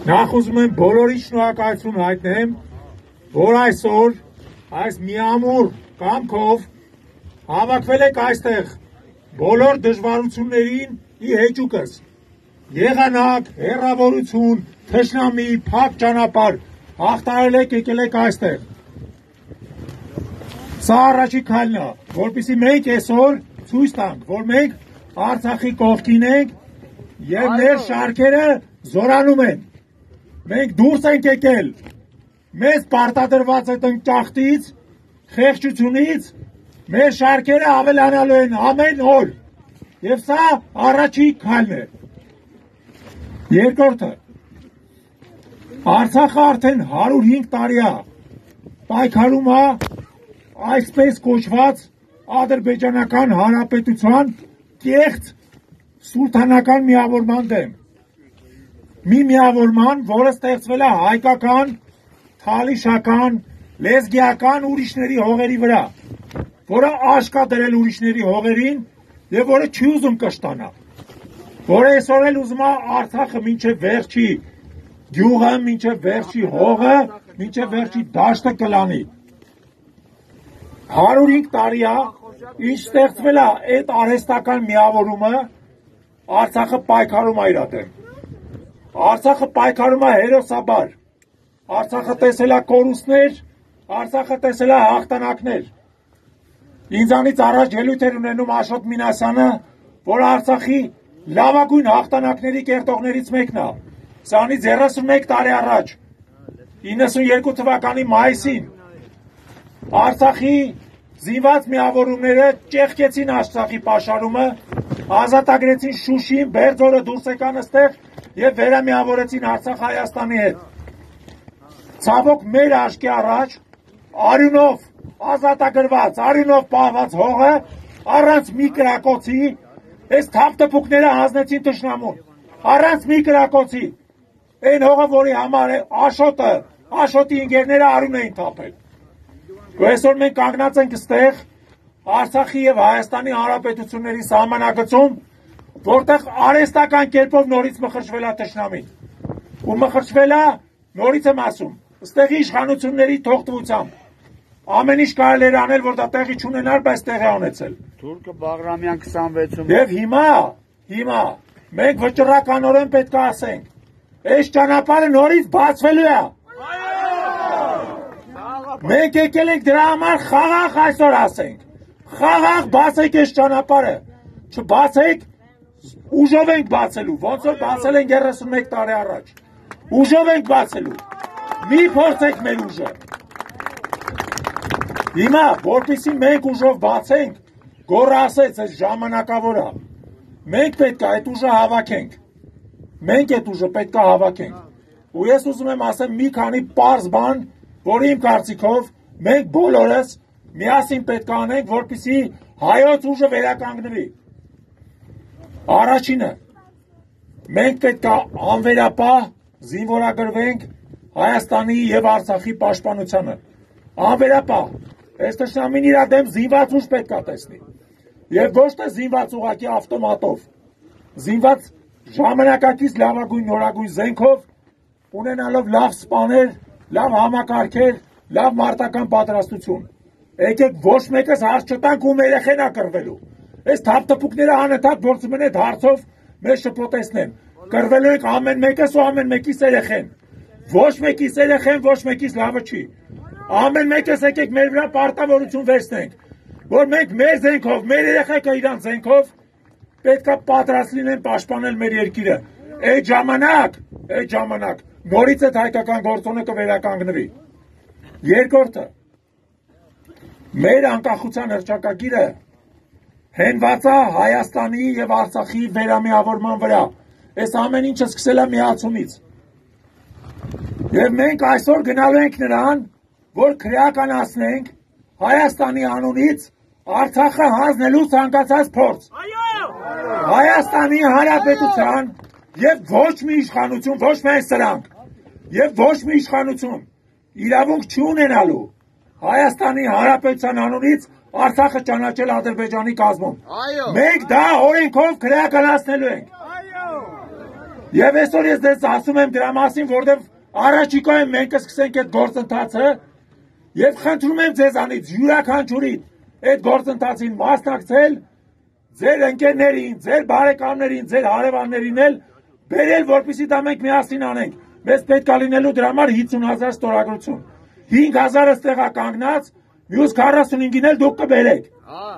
Նախ ուզում եմ բոլորին շնորհակալություն հայտնեմ, որ այսօր այս միամուր կամքով հավաքվել եք այստեղ բոլոր դժվարություններին ի հեճուկս։ Եղանակ, հերավորություն, թշնամի, փակ ճանապարհ հաղթարել եք եկել եք այստեղ։ Սա առաջի քայլն է, որpիսի մենք այսօր ցույց տանք, որ մենք Արցախի կողքին ենք եւ մեր շարքերը զորանում են։ Մենք դուրս ենք եկել։ Մեզ պարտադրված այդ ընկճախտից, խեղճությունից մեր շարքերը ավելանալու են ամեն օր։ Եվ սա առաջի քայլն է։ Երկրորդը Արցախը արդեն 105 տարի է պայքարում է այսպես կոչված ադրբեջանական հանրապետության կեղծ սուլթանական միավորման դեմ մի միավորման, որը ստեղծվել է հայկական, թալիշական, լեզգիական ուրիշների հողերի վրա, որը աշկա դրել ուրիշների հողերին եւ որը չի ուզում կշտանա։ Որը այսօր էլ ուզում է Արցախը մինչև վերջի գյուղը, մինչև վերջի հողը, մինչև վերջի դաշտը կլանի։ 105 տարի է, ինչ ստեղծվել է այդ արհեստական միավորումը Արցախը պայքարում է իր դեմ։ Արցախը պայքարում է հերոսաբար։ Արցախը տեսել է կորուստներ, Արցախը տեսել է հաղթանակներ։ Ինձանից առաջ ելույթ էր ունենում Աշոտ Մինասյանը, որ Արցախի լավագույն հաղթանակների կերտողներից մեկն է։ Սրանից 31 տարի առաջ 92 թվականի մայիսին Արցախի զինված միավորումները ճեղքեցին Արցախի պաշարումը, ազատագրեցին Շուշին, Բերձորը դուրս եկան այստեղ եւ վերամիավորեցին Արցախ Հայաստանի հետ։ Ցավոք մեր աշկի առաջ արյունով ազատագրված, արյունով պահված հողը առանց մի կրակոցի այս թափտփուկները հանձնեցին ճշնամուն։ Առանց մի կրակոցի այն հողը, որի համար Աշոտը, Աշոտի ինգերները արյուն էին թափել։ Ու այսօր մենք կանգնած ենք ստեղ Արցախի եւ Հայաստանի Հանրապետությունների սահմանակցում որտեղ արեստական կերպով նորից մխրճվել է ճշնամին։ Ու մխրճվել է, նորից եմ ասում, ստեղի իշխանությունների թողտվությամբ։ Ամեն ինչ կարելի էր անել, որ դա տեղի չունենար, բայց տեղի անեցել։ Թուրքը Բաղրամյան 26-ում։ Եվ հիմա, հիմա մենք վճռականորեն պետք է ասենք, այս ճանապարհը նորից բացվելու է։ Մենք եկել ենք դրա համար խաղաղ այսօր ասենք։ Խաղաղ բացեք այս ճանապարհը։ Չբացեք Ուժով ենք բացելու, ոնց որ բացել են 31 տարի առաջ։ Ուժով ենք բացելու։ Մի փորձեք մեր ուժը։ Հիմա, որպեսի մենք ուժով բացենք, գոռը ասեց, այս ժամանակավոր է։ Մենք պետք է այդ ուժը հավաքենք։ Մենք այդ ուժը պետք է հավաքենք։ Ու ես ուզում եմ ասեմ մի քանի པարզ բան, որի իմ կարծիքով մենք բոլորս միասին պետք է անենք, որպեսի հայոց ուժը վերականգնվի։ Առաջինը մենք պետք է անվերապահ զինվորագրվենք Հայաստանի եւ Արցախի պաշտպանությանը։ Անվերապահ։ Այս տշնամին իր դեմ զինված ուժ պետք է տեսնի։ Եվ ոչ թե զինված ուղակի ավտոմատով։ Զինված ժամանակակից լավագույն նորագույն զենքով ունենալով լավ սպաներ, լավ համակարգեր, լավ մարտական պատրաստություն։ Եկեք ոչ մեկս հարց չտանք ում երեխեն ա կռվելու։ Այս թափթփուկները անընդհատ գործում են այդ հարցով մեզ շփոթեցնեն։ Կրվելու եք ամեն մեկս ու ամեն մեկիս երեխեն։ Ոչ մեկիս երեխեն, ոչ մեկիս լավը չի։ Ամեն մեկս եկեք մեր վրա պարտավորություն վերցնենք, որ մենք մեր զենքով, մեր երեխեքը իրանց զենքով պետքա պատրաստ լինեն պաշտպանել մեր երկիրը։ Այդ ժամանակ, այդ ժամանակ նորից այդ հայկական գործոնը կվերականգնվի։ Երկրորդը մեր անկախության հռչակագիրը հենված է Հայաստանի եւ Արցախի վերամիավորման վրա։ Այս ամեն ինչը սկսել է միացումից։ Եվ մենք այսօր գնալու ենք նրան, որ քրեականացնենք Հայաստանի անունից Արցախը հանձնելու ցանկացած փորձ։ Այո։ Հայաստանի Հանրապետության եւ ոչ մի իշխանություն, ոչ միայն սրանք, եւ ոչ մի իշխանություն իրավունք չունենալու Հայաստանի Հանրապետության անունից Արցախը ճանաչել Ադրբեջանի կազմում։ Այո։ Մենք դա օրենքով քրեականացնելու ենք։ Այո։ Եվ այսօր ես դες ասում եմ դրա մասին, որովհետև առաջիկայում մենք կսկսենք այդ գործընթացը եւ խնդրում եմ ձեզանից յուրաքանչյուրին այդ գործընթացին մասնակցել ձեր ընկերներին, ձեր բարեկամներին, ձեր հարևաններին էլ բերել, որպեսզի դա մենք միասին անենք։ Մեզ պետք է լինելու դրա համար 50000 ստորագրություն։ 5000-ը ստեղա կանգնած, մյուս 45-ին էլ դուք կբերեք։ Հա։